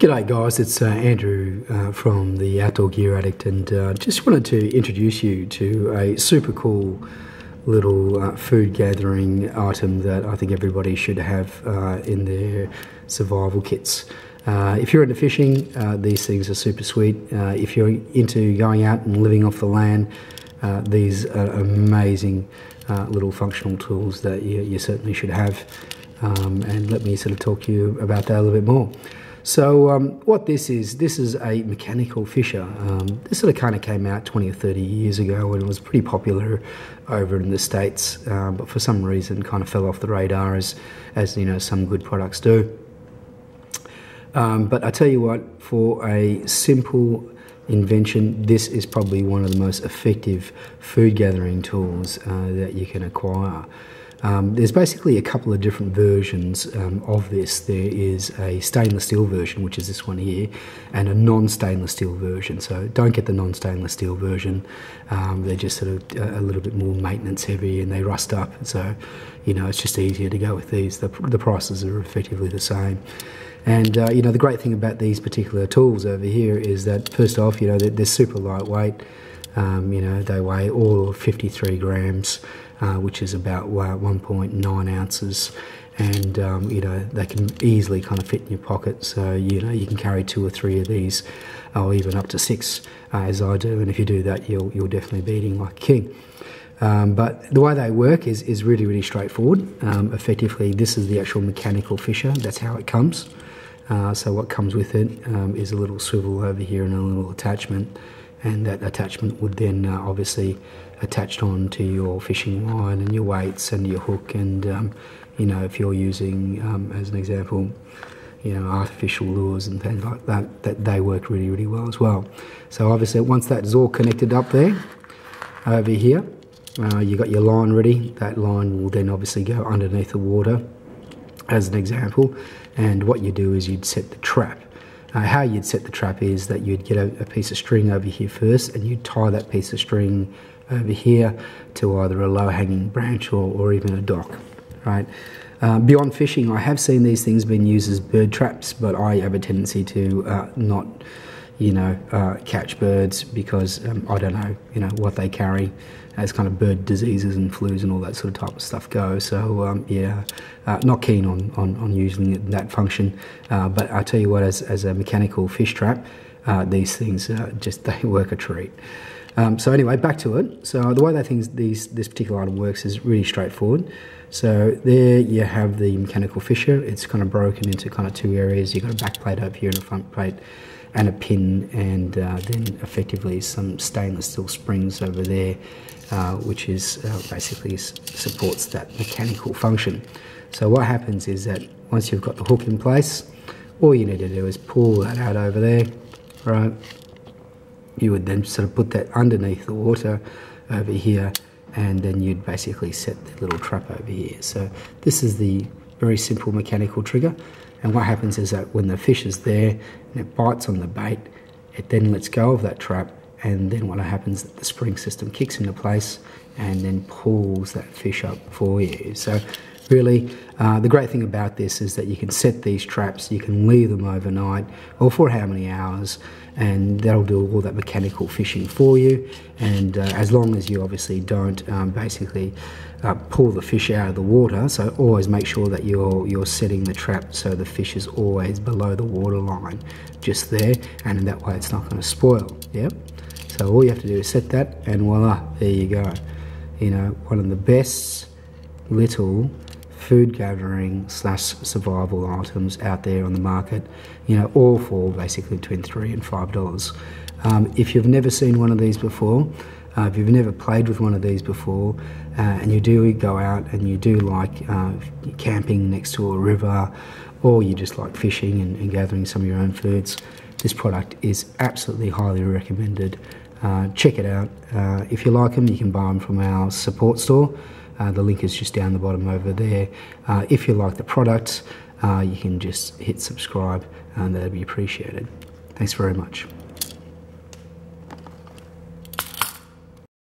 G'day guys, it's uh, Andrew uh, from the Outdoor Gear Addict and uh, just wanted to introduce you to a super cool little uh, food gathering item that I think everybody should have uh, in their survival kits. Uh, if you're into fishing, these things are super sweet. if you're into going out and living off the land, these are amazing little functional tools that you, you certainly should have. Um, and let me sort of talk to you about that a little bit more. So um, what this is, this is a mechanical fisher. Um, this sort of kind of came out 20 or 30 years ago and it was pretty popular over in the States, um, but for some reason kind of fell off the radar as, as you know, some good products do. Um, but I tell you what, for a simple invention, this is probably one of the most effective food gathering tools uh, that you can acquire. Um, there's basically a couple of different versions um, of this. There is a stainless steel version, which is this one here, and a non-stainless steel version. So don't get the non-stainless steel version. Um, they're just sort of a, little bit more maintenance heavy and they rust up. So, you know, it's just easier to go with these. The, the prices are effectively the same. And uh, you know, the great thing about these particular tools over here is that first off, you know, they're, they're super lightweight. Um, you know, they weigh all 53 grams uh, which is about 1.9 ounces. And um, you know they can easily kind of fit in your pocket. So you know you can carry two or three of these or even up to six uh, as I do. And if you do that you'll, you'll definitely be eating like a king. Um, but the way they work is, is really really straightforward. Um, effectively this is the actual mechanical fisher that's how it comes. Uh, so what comes with it um, is a little swivel over here and a little attachment and that attachment would then uh, obviously attached on to your fishing line and your weights and your hook and um, you know if you're using um, as an example you know artificial lures and things like that that they work really really well as well. So obviously once that is all connected up there over here uh, you got your line ready that line will then obviously go underneath the water as an example. And what you do is you'd set the trap uh, how you'd set the trap is that you'd get a, a, piece of string over here first and you'd tie that piece of string over here to either a low hanging branch or, or even a dock, right? Uh, beyond fishing, I have seen these things being used as bird traps, but I have a tendency to uh, not, you know, uh, catch birds because um, I don't know, you know, what they carry as kind of bird diseases and flus and all that sort of type of stuff go. So um, yeah, uh, not keen on, on, on using that function. Uh, but I tell you what, as, as a mechanical fish trap, uh, these things uh, just they work a treat. Um, so anyway, back to it. So the way that things these this particular item works is really straightforward. So there you have the mechanical fisher. It's kind of broken into kind of two areas. You've got a back plate over here and a front plate and a pin and uh, then effectively some stainless steel springs over there uh, which is uh, basically supports that mechanical function. So what happens is that once you've got the hook in place, all you need to do is pull that out over there, right? You would then sort of put that underneath the water over here and then you'd basically set the little trap over here. So this is the very simple mechanical trigger. And what happens is that when the fish is there and it bites on the bait, it then lets go of that trap and then what happens is that the spring system kicks into place and then pulls that fish up for you. So really, uh, the great thing about this is that you can set these traps, you can leave them overnight or for how many hours, and that'll do all that mechanical fishing for you. And uh, as long as you obviously don't um, basically uh, pull the fish out of the water, so always make sure that you're you're setting the trap so the fish is always below the water line, just there, and in that way it's not going to spoil. Yep. So all you have to do is set that and voila, there you go. You know, one of the best little food gathering slash survival items out there on the market, you know, all for basically between three and five dollars. Um, if you've never seen one of these before, uh, if you've never played with one of these before, uh, and you do go out and you do like uh, camping next to a river, or you just like fishing and, and gathering some of your own foods, this product is absolutely highly recommended. Uh, check it out. Uh, if you like them, you can buy them from our support store. Uh, the link is just down the bottom over there. Uh, if you like the product, uh, you can just hit subscribe and that'd be appreciated. Thanks very much.